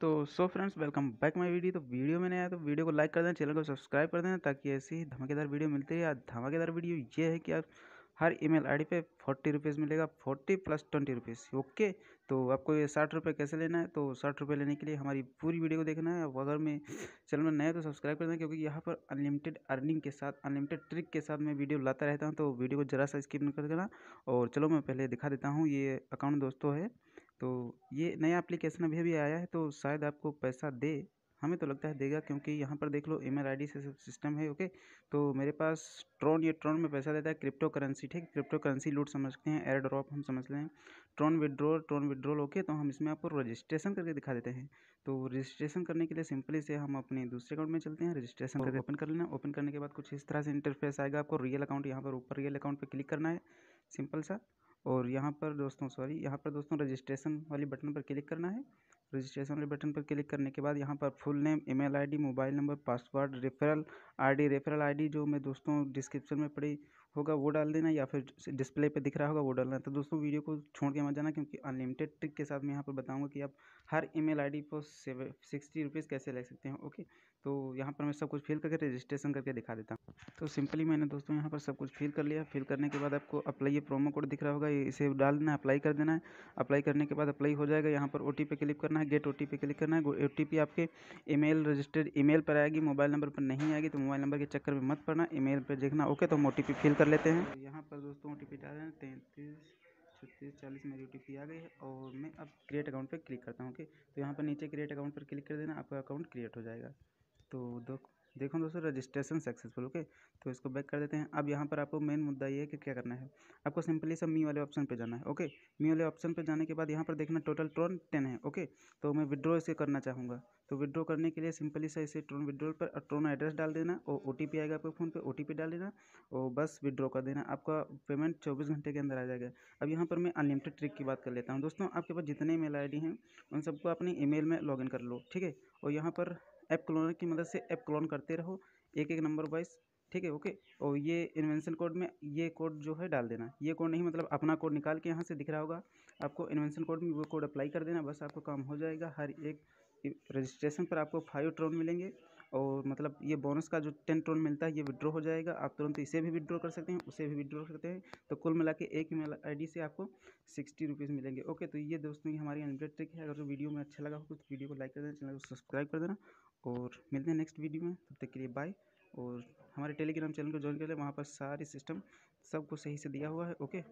तो so friends, welcome back my video. तो video में नया तो वीडियो को लाइक कर देना, चैनल को सब्सक्राइब कर देना, ताकि ऐसी ही धमाकेदार वीडियो मिलती है धमाकेदार वीडियो ये है कि आप हर ईमेल आईडी पे फोर्टी रुपीज़ मिलेगा, forty plus twenty rupees okay? तो आपको ये साठ रुपये कैसे लेना है? तो साठ रुपये लेने के लिए हमारी पूरी वीडियो को देखना है। अगर मैं चैनल में नया तो सब्सक्राइब कर देना, क्योंकि यहाँ पर अनलिमिटेड अर्निंग के साथ, अनलिमिटेड ट्रिक के साथ मैं वीडियो लाता रहता हूँ तो वीडियो को ज़रा सा स्किप नहीं कर देना और चलो मैं पहले दिखा देता हूँ, ये अकाउंट दोस्तों है। तो ये नया एप्लीकेशन अभी अभी आया है तो शायद आपको पैसा दे, हमें तो लगता है देगा, क्योंकि यहाँ पर देख लो, ईमेल आईडी से सब सिस्टम है, ओके? तो मेरे पास ट्रॉन, ये ट्रॉन में पैसा देता है क्रिप्टो करेंसी ठीक? क्रिप्टो करेंसी लूट समझते हैं एयर ड्रॉप हम समझ लें। Tron withdrawal Tron withdrawal, okay? तो हम इसमें आपको रजिस्ट्रेशन करके दिखा देते हैं। तो रजिस्ट्रेशन करने के लिए सिंपली से हम अपने दूसरे अकाउंट में चलते हैं, रजिस्ट्रेशन करके ओपन कर लेना। ओपन करने के बाद कुछ इस तरह से इंटरफेस आएगा आपको, रियल अकाउंट, यहाँ पर ऊपर रियल अकाउंट पर क्लिक करना है, सिंपल सा। और यहाँ पर दोस्तों सॉरी यहाँ पर दोस्तों रजिस्ट्रेशन वाली बटन पर क्लिक करना है। रजिस्ट्रेशन वाले बटन पर क्लिक करने के बाद यहाँ पर full name, email ID, mobile number, password, referral ID referral ID जो मैं दोस्तों डिस्क्रिप्शन में पड़ी होगा वो डाल देना या फिर डिस्प्ले पे दिख रहा होगा वो डालना। तो दोस्तों वीडियो को छोड़ के मत जाना क्योंकि अनलिमिटेड ट्रिक के साथ मैं यहाँ पर बताऊँगा कि आप हर ई ईमेल आईडी पर सिक्सटी रुपीज़ कैसे ले सकते हैं, ओके? तो यहाँ पर मैं सब कुछ फिल करके रजिस्ट्रेशन करके दिखा देता हूँ। तो सिंपली मैंने दोस्तों यहाँ पर सब कुछ फिल कर लिया। फिल करने के बाद आपको अप्लाई ये प्रोमो कोड दिख रहा होगा। इसे डाल देना, अप्लाई कर देना। है अप्लाई करने के बाद अप्लाई हो जाएगा। यहाँ पर ओ टी क्लिक करना है गेट ओ टी क्लिक करना है ओ टी आपके ईमेल रजिस्टर्ड ईमेल पर आएगी मोबाइल नंबर पर नहीं आएगी तो मोबाइल नंबर के चक्कर में मत पड़ना ईमेल पर देखना ओके तो हम ओ फिल कर लेते हैं। यहाँ पर दोस्तों ओ टी डाल रहे हैं, तैंतीस, छत्तीस, चालीस मेरी ओ आ गई है, और मैं अब क्रिएट अकाउंट पर क्लिक करता हूँ ओके तो यहाँ पर नीचे क्रिएट अकाउंट पर क्लिक कर देना, आपका अकाउंट क्रिएट हो जाएगा। तो दो देखो दोस्तों रजिस्ट्रेशन सक्सेसफुल ओके तो इसको बैक कर देते हैं। अब यहाँ पर आपको मेन मुद्दा ये है कि क्या करना है। आपको सिंपली सब मी वाले ऑप्शन पे जाना है ओके मी वाले ऑप्शन पे जाने के बाद यहाँ पर देखना टोटल ट्रोन टेन है ओके तो मैं विड्रॉ इसे करना चाहूँगा। तो विड्रॉ करने के लिए सिंपली सा इसे ट्रोन विड्रॉल पर ट्रोन एड्रेस डाल देना और ओटीपी आएगा आपके फ़ोन पर ओ डाल देना और बस विड्रॉ कर देना। आपका पेमेंट चौबीस घंटे के अंदर आ जाएगा। अब यहाँ पर मैं अनलिमिटेड ट्रिक की बात कर लेता हूँ। दोस्तों, आपके पास जितने ईमेल आईडी हैं, उन सबको अपनी ईमेल में लॉगिन कर लो, ठीक है? और यहाँ पर ऐप क्लोनर की मदद से ऐप क्लोन करते रहो। एक एक नंबर वाइज ठीक है, ओके? और ये इन्वेंशन कोड में, ये कोड जो है डाल देना। ये कोड नहीं मतलब अपना कोड निकाल के यहाँ से दिख रहा होगा। आपको इन्वेंशन कोड में वो कोड अप्लाई कर देना, बस आपका काम हो जाएगा। हर एक रजिस्ट्रेशन पर आपको फाइव ट्रोन मिलेंगे और मतलब ये बोनस का जो टेन ट्रोन मिलता है, ये विड्रॉ हो जाएगा। आप तुरंत इसे भी विड्रॉ कर सकते हैं, उसे भी विड्रॉ कर सकते हैं। तो कुल मिला के एक ईमेल आईडी से आपको सिक्सटी रुपीज़ मिलेंगे, ओके? तो ये दोस्तों, ये हमारी अनलिमिटेड ट्रिक है। अगर वीडियो में अच्छा लगा हो तो वीडियो को लाइक कर देना, चैनल को सब्सक्राइब कर देना और मिलते हैं नेक्स्ट वीडियो में, तब तक के लिए बाय और हमारे टेलीग्राम चैनल को ज्वाइन कर लें, वहाँ पर सारे सिस्टम सबको सही से दिया हुआ है ओके